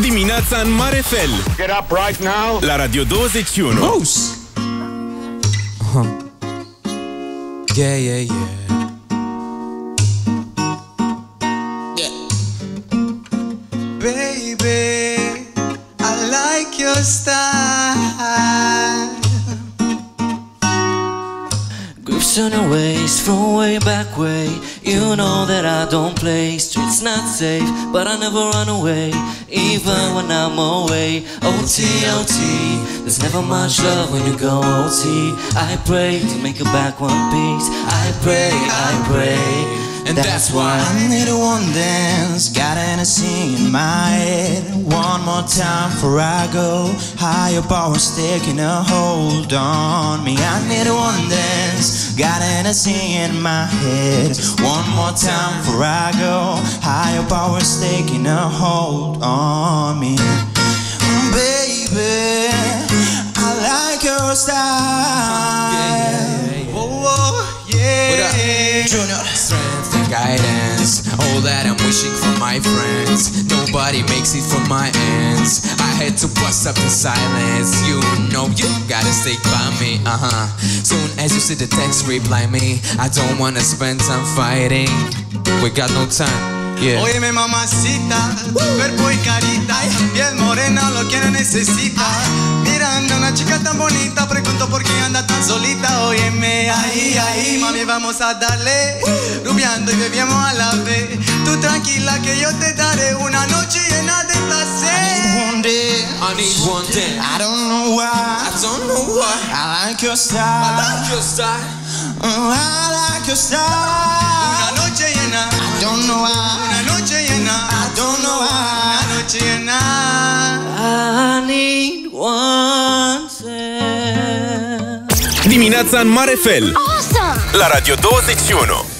Dimineața în mare fel Get up right now. La Radio 21 Moose. Uh-huh. Yeah, yeah, yeah. Grips on your waist from way back way. You know that I don't play. Streets not safe, but I never run away, even when I'm away. OT, OT. There's never much love when you go OT. I pray to make it back one piece. I pray, I pray. And that's why I need a one dance, got Hennessy in my head. One more time before I go. Higher power's taking a hold on me. I need one dance, got Hennessy in my head. One more time before I go. Higher power's taking a hold on me. Baby, I like your style. Oh, oh, yeah. What up? Junior. Guidance. All that I'm wishing for my friends. Nobody makes it for my ends. I had to bust up the silence. You know you gotta stick by me. Uh huh. Soon as you see the text, reply me. I don't wanna spend time fighting. We got no time. Yeah. Óyeme mamacita, tu cuerpo y carita, piel morena lo que necesita. Una chica tan bonita, pregunto por qué anda tan solita. Óyeme, ahí, ahí, mami, vamos a darle. Rubiando y bebemos a la vez. Tú tranquila que yo te daré una noche llena de placer. One day, I need one thing. I don't know why. I don't know why. I like your I style. like your style. Mm, I like your style. Una noche llena. I don't know why. Una noche llena. I don't know why. Una noche llena. I need one. Dimineața în mare fel Awesome! La Radio 21